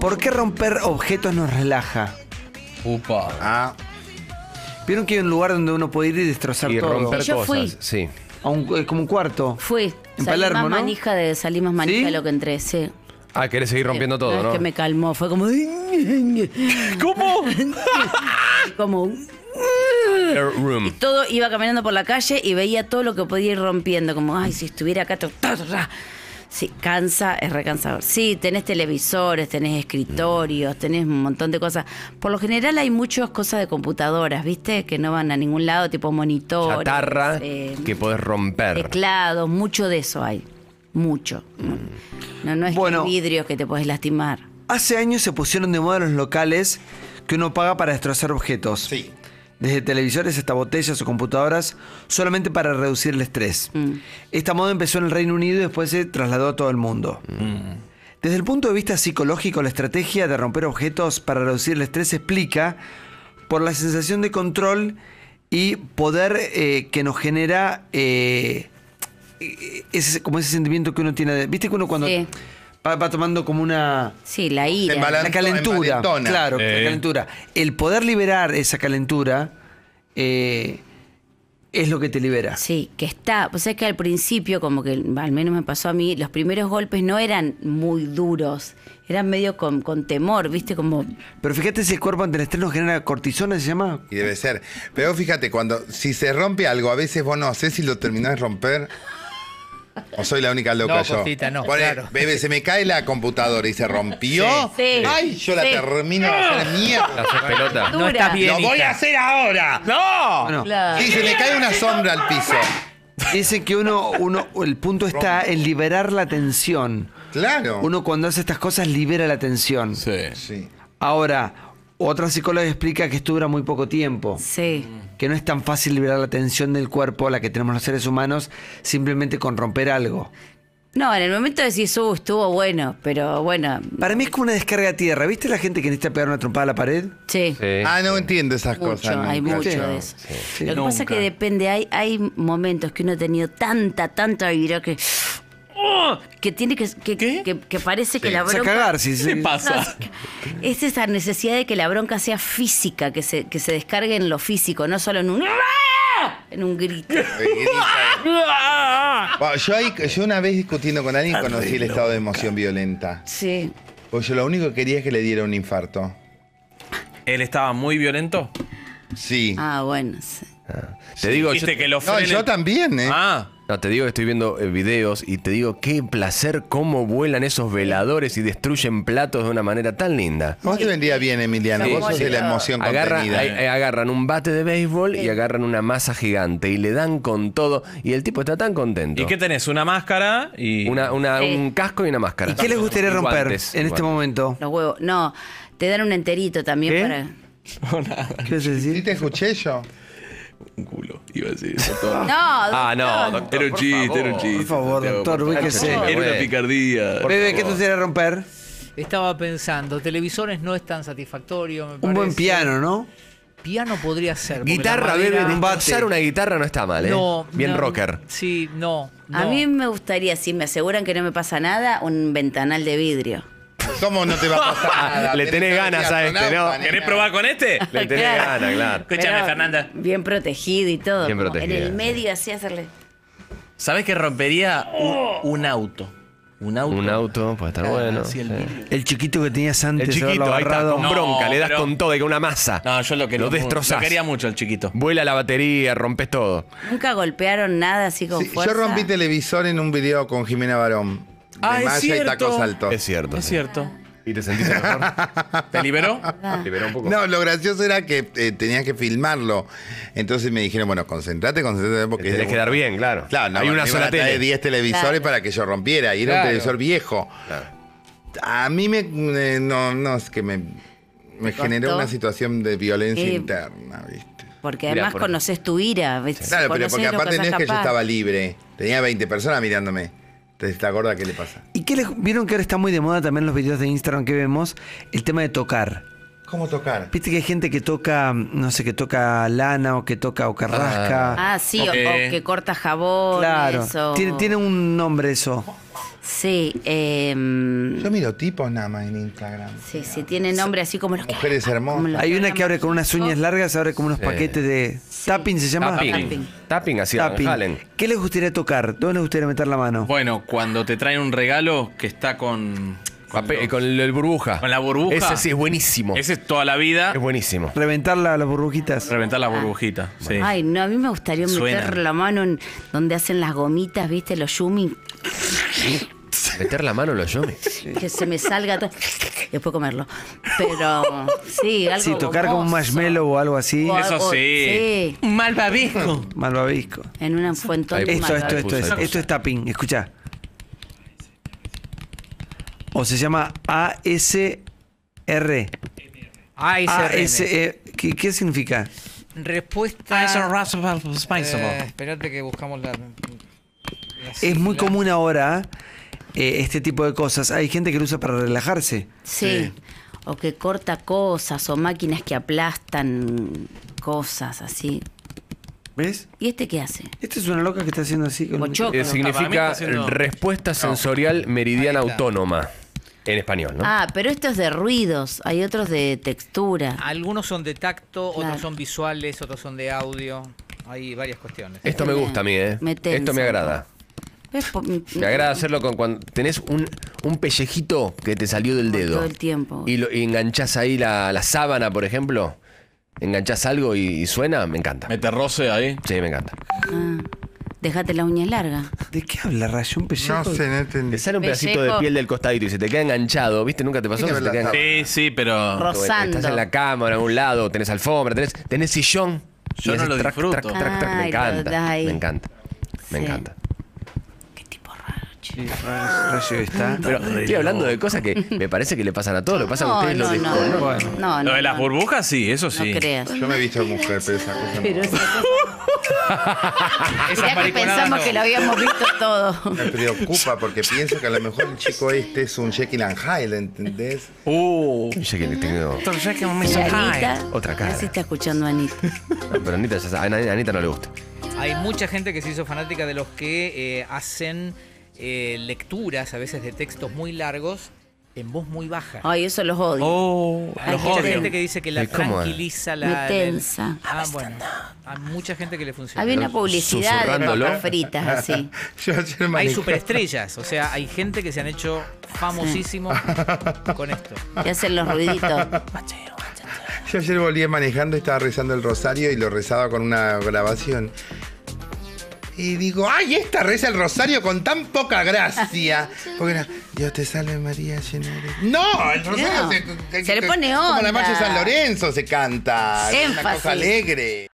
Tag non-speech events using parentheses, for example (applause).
¿Por qué romper objetos nos relaja? Upa. Ah, ¿Vieron que hay un lugar donde uno puede ir y destrozar Y todo? romper Yo cosas. fui. Sí. A un- eh, como un cuarto. Fui. En salí Palermo, más ¿no? manija de, salí más manija ¿Sí? de lo que entré, sí. Ah, querés seguir rompiendo todo, es ¿no? que me calmó, fue como... (laughs) ¿Cómo? (laughs) como... Air room. Y todo iba caminando por la calle y veía todo lo que podía ir rompiendo, como, ay, si estuviera acá. ta, ta, ta, ta". Sí, cansa, es recansador. Sí, tenés televisores, tenés escritorios, tenés un montón de cosas. Por lo general hay muchas cosas de computadoras, ¿viste? Que no van a ningún lado, tipo monitores. Chatarra eh, que podés romper. teclados, mucho de eso hay. Mucho. No, no es que Bueno. vidrios que te puedes lastimar. Hace años se pusieron de moda los locales que uno paga para destrozar objetos. sí. Desde televisores hasta botellas o computadoras, solamente para reducir el estrés. Esta moda empezó en el Reino Unido y después se trasladó a todo el mundo. Desde el punto de vista psicológico, la estrategia de romper objetos para reducir el estrés se explica por la sensación de control y poder eh, que nos genera eh, eh, ese, como ese sentimiento que uno tiene. de- ¿Viste que uno cuando Sí. Va, va tomando como una... Sí, la ira. La calentura, claro, la calentura. El poder liberar esa calentura eh, es lo que te libera. Sí, que está, pues es que al principio, como que al menos me pasó a mí, los primeros golpes no eran muy duros, eran medio con, con temor, ¿viste? Como, Pero fíjate si el cuerpo ante el estrés nos genera cortisona, se llama. Y debe ser. Pero fíjate, cuando si se rompe algo, a veces vos no sé si lo terminás de romper. O soy la única loca No, yo. Cosita, no, Pone, claro. Bebé, se me cae la computadora y se rompió. Sí, sí. Ay, yo la termino de hacer La mierda. haces pelota. No estás bien. Lo voy a hacer ahora. ¡No! Claro. Sí, se me cae una sombra al piso. dicen que uno, uno, el punto está en liberar la tensión. Claro. Uno cuando hace estas cosas libera la tensión. Sí. Sí. Ahora, otra psicóloga explica que esto dura muy poco tiempo. sí. Que no es tan fácil liberar la tensión del cuerpo, la que tenemos los seres humanos, simplemente con romper algo. No, en el momento decís, uh, estuvo bueno, pero bueno, Para mí es como una descarga a tierra. ¿Viste la gente que necesita pegar una trompada a la pared? sí. Sí. Ah, no entiendo esas Mucho, cosas. hay nunca. mucho Sí. de eso. Sí. Lo que pasa es que depende, hay, hay momentos que uno ha tenido tanta, tanta ira que. Que tiene que. que, ¿Qué? que- que parece que Sí. la O sea, bronca. cagar, si ¿Qué se- le pasa? Es esa necesidad de que la bronca sea física, que se, que se descargue en lo físico, no solo en un. en un grito. Bueno, yo, ahí- yo una vez discutiendo con alguien conocí el estado de emoción violenta. Sí. Pues yo lo único que quería es que le diera un infarto. ¿Él estaba muy violento? Sí. Ah, bueno. sí. Te digo, yo, Viste que lo no, yo también, ¿eh? Ah, no, te digo que estoy viendo eh, videos y te digo qué placer cómo vuelan esos veladores y destruyen platos de una manera tan linda. Vos te vendría bien, Emiliano. Sí, vos sos sí. de la emoción Agarra- contenida. ay, agarran un bate de béisbol y agarran una masa gigante y le dan con todo y el tipo está tan contento. ¿y qué tenés? ¿Una máscara? y Una, una- Sí. un casco y una máscara. ¿Y qué les gustaría Y romper guantes, en este guantes. momento? Los huevos. No, te dan un enterito también ¿Qué? para. (laughs) ¿Qué vas a ¿Sí decir? te escuché yo? Un culo, iba a decir. doctor. (laughs) No, Ah, no, doctor. Era un por chiste, favor. era un chiste. Por favor, Santiago, doctor, ubíquese. Era una picardía. Bebe, ¿qué te gustaría romper? Estaba pensando, televisores no es tan satisfactorio. me Un buen piano, ¿no? Piano podría ser. Guitarra, bebé, Un destrozar una guitarra no está mal, ¿eh? No, Bien no, rocker. Sí, no. A no. mí me gustaría, si me aseguran que no me pasa nada, un ventanal de vidrio. ¿Cómo no te va a pasar? (laughs) Le tenés que ganas a este, ¿no? ¿Querés probar con este? (laughs) Le tenés Claro. ganas, claro. Escúchame, Pero Fernanda. Bien protegido y todo. Bien como protegida, En el medio así hacerle. ¿Sabés que rompería un, un auto? Un auto. Un auto, puede estar bueno. Así el sí. vidrio. El chiquito que tenías antes El de haberlo chiquito, ahí está, agarrado. con No, bronca, le das pero- con todo, y con una masa. No, yo lo quería. Lo mucho. destrozás. Lo quería mucho el chiquito. Vuela la batería, rompes todo. Nunca golpearon nada así con Sí, fuerza. yo rompí televisor en un video con Jimena Barón. De Ah, es malla y cierto. tacos altos. Es cierto. Es sí. cierto. ¿Y te sentiste mejor? (laughs) ¿Te liberó? Liberó un poco. No, lo gracioso era que eh, tenías que filmarlo. Entonces me dijeron, bueno, concentrate, concentrate porque Tenés que dar bien, claro. Claro, no, Hay una sola tele. 10 televisores Claro. para que yo rompiera. Y era un televisor viejo. A mí me. eh, no, no, es que me, me ¿Te generó costó? una situación de violencia Eh, interna, ¿viste? Porque Mirá, además por- conoces tu ira. ¿ves? Claro, pero Conocés porque lo aparte no es que yo capaz. estaba libre. Tenía 20 personas mirándome. ¿Esta gorda qué le pasa? ¿Y qué les, vieron que ahora está muy de moda también los videos de Instagram que vemos? El tema de tocar. ¿Cómo tocar? Viste que hay gente que toca, no sé, que toca lana o que toca o que rasca. Ah, sí, o, que corta jabón. claro. Eso. Tiene, tiene un nombre eso. Sí, eh, Yo miro tipos nada más en Instagram. sí, sí, tiene nombre así como los que- Mujeres hermosas. como los Hay una que abre con unas uñas largas, abre como unos paquetes de. Tapping se llama. Tapping. Tapping. Tapping así Tapping. ¿Qué les gustaría tocar? ¿Dónde les gustaría meter la mano? Bueno, cuando te traen un regalo que está con. Con, Papel- con el, el burbuja. Con la burbuja. Ese sí es buenísimo. Ese es toda la vida. Es buenísimo. Reventar la- las burbujitas. Reventar la burbujita. Sí. Ay, no, a mí me gustaría meter Suena. la mano en donde hacen las gomitas, ¿viste? Los yumi, Meter la mano en los yomes. que se me salga todo. y Después comerlo. Pero sí, algo Sí, tocar como un marshmallow o algo así. O- Eso o- sí. sí. Un malvavisco. Malvavisco. En un fuentón de Esto, esto, esto, es, esto es tapping. Escucha. O se llama ASR. ASE. E, ¿Qué, qué significa? Respuesta. Eh, espérate que buscamos la. la Es muy común ahora eh, este tipo de cosas. Hay gente que lo usa para relajarse. Sí. O que corta cosas, o máquinas que aplastan cosas así. ¿Ves? ¿Y este qué hace? Esta es una loca que está haciendo así. Con. Eh, significa haciendo- respuesta sensorial meridiana autónoma. En español, ¿no? Ah, pero esto es de ruidos, hay otros de textura. Algunos son de tacto, Claro. otros son visuales, otros son de audio. Hay varias cuestiones. Esto me gusta a mí, ¿eh? me tensa Esto me agrada. Me agrada hacerlo con cuando tenés un, un pellejito que te salió del dedo. todo el tiempo. Y, lo, y enganchás ahí la, la sábana, por ejemplo. Enganchás algo y, y suena, me encanta. Mete roce ahí. Sí, me encanta. Ah, Déjate las uñas largas. ¿De qué habla Rayo? ¿Un pellejo? No sé, no entendí. Te sale un pedacito de piel del costadito y se te queda enganchado, ¿viste? Nunca te pasó que se te que queda enganchado. Sí, sí, pero. Rozando. Estás en la cama en algún lado, tenés alfombra, tenés, tenés sillón. Yo no lo disfruto. Me lo encanta. Me encanta. Me Sí. encanta. Qué tipo raro, che. Sí, Rayo está. (laughs) Pero estoy hablando de cosas que me parece que le pasan a todos. Lo que pasa No, ustedes no, lo no, no, Bueno. no, Lo no, de las no. burbujas, sí, eso sí. No creas. Yo me he visto mujer, pero esa cosa no. Pero esa cosa- (laughs) que pensamos no. que lo habíamos visto todo. Me preocupa porque pienso que a lo mejor el chico este es un Jekyll and Hyde, ¿entendés? Uh. Que tengo. Y Anita, Otra cara. Así está escuchando a Anita. No, pero Anita, ya sabe, a Anita no le gusta. Hay mucha gente que se hizo fanática de los que eh, hacen eh, lecturas a veces de textos muy largos en voz muy baja. Ay, eso los odio. Oh, Hay los mucha odio. gente que dice que la tranquiliza, la, Me la- tensa. Ah, bueno. Hay mucha gente que le funciona. Había una publicidad de papas fritas así. (laughs) Hay superestrellas, o sea, hay gente que se han hecho famosísimos con esto. Y hacen los ruiditos. Yo ayer volví manejando y estaba rezando el rosario y lo rezaba con una grabación. Y digo, ¡ay, esta reza el rosario con tan poca gracia! (laughs) Porque era, Dios te salve María, llena eres-". ¡No! El rosario No, se, se le pone Como la onda. marcha de San Lorenzo se canta. Es una Énfasis. cosa alegre.